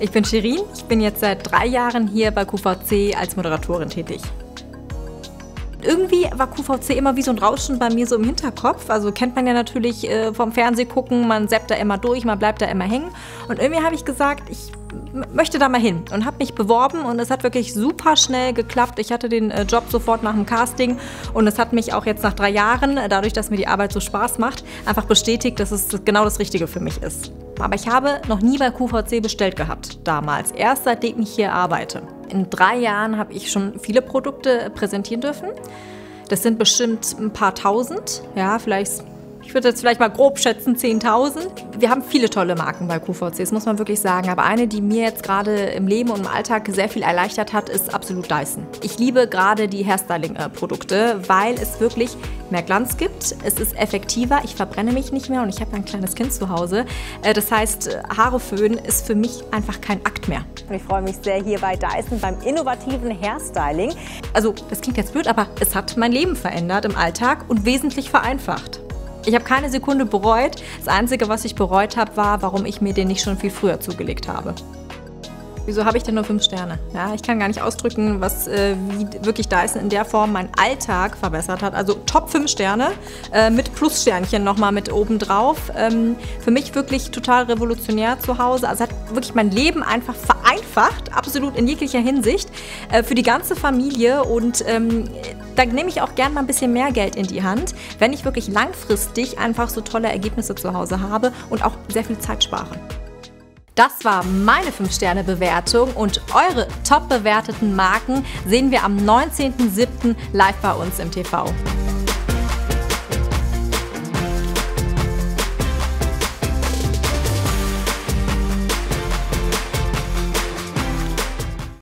Ich bin Shirin, ich bin jetzt seit drei Jahren hier bei QVC als Moderatorin tätig. Irgendwie war QVC immer wie so ein Rauschen bei mir so im Hinterkopf. Also kennt man ja natürlich äh, vom Fernseh gucken, man zappt da immer durch, man bleibt da immer hängen. Und irgendwie habe ich gesagt, ich möchte da mal hin und habe mich beworben und es hat wirklich super schnell geklappt. Ich hatte den äh, Job sofort nach dem Casting und es hat mich auch jetzt nach drei Jahren, äh, dadurch, dass mir die Arbeit so Spaß macht, einfach bestätigt, dass es genau das Richtige für mich ist. Aber ich habe noch nie bei QVC bestellt gehabt damals, erst seitdem ich hier arbeite. In drei Jahren habe ich schon viele Produkte präsentieren dürfen. Das sind bestimmt ein paar tausend, ja, vielleicht ich würde jetzt vielleicht mal grob schätzen 10.000. Wir haben viele tolle Marken bei QVC, das muss man wirklich sagen. Aber eine, die mir jetzt gerade im Leben und im Alltag sehr viel erleichtert hat, ist absolut Dyson. Ich liebe gerade die Hairstyling-Produkte, weil es wirklich mehr Glanz gibt. Es ist effektiver, ich verbrenne mich nicht mehr und ich habe ein kleines Kind zu Hause. Äh, das heißt, Haare föhnen ist für mich einfach kein Akt mehr. Und ich freue mich sehr hier bei Dyson beim innovativen Hairstyling. Also, das klingt jetzt blöd, aber es hat mein Leben verändert im Alltag und wesentlich vereinfacht. Ich habe keine Sekunde bereut. Das Einzige, was ich bereut habe, war, warum ich mir den nicht schon viel früher zugelegt habe. Wieso habe ich denn nur fünf Sterne? Ja, ich kann gar nicht ausdrücken, was äh, wie wirklich Dyson in der Form meinen Alltag verbessert hat. Also Top 5 Sterne äh, mit Plussternchen nochmal mit oben drauf. Ähm, für mich wirklich total revolutionär zu Hause. Also hat wirklich mein Leben einfach vereinfacht, absolut in jeglicher Hinsicht, äh, für die ganze Familie. Und ähm, da nehme ich auch gern mal ein bisschen mehr Geld in die Hand, wenn ich wirklich langfristig einfach so tolle Ergebnisse zu Hause habe und auch sehr viel Zeit spare. Das war meine 5-Sterne-Bewertung und eure top bewerteten Marken sehen wir am 19.07. live bei uns im TV.